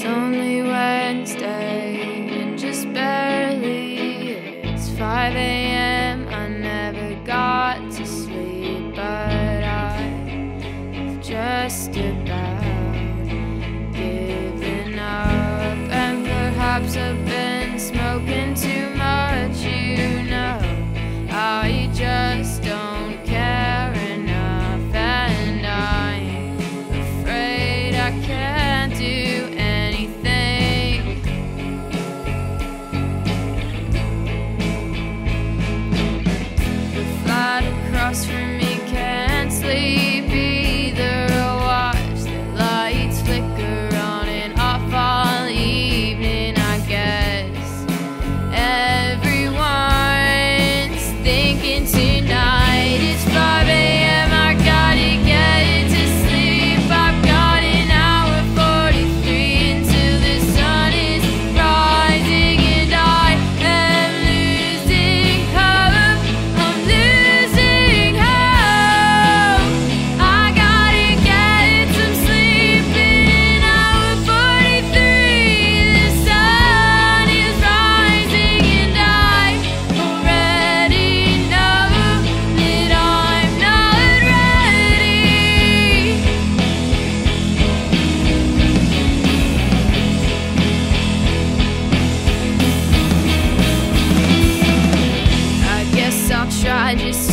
It's only Wednesday and just barely. It's 5 a.m. I never got to sleep, but I've just about given up. And perhaps I've been smoking too much. crossroads. cidades.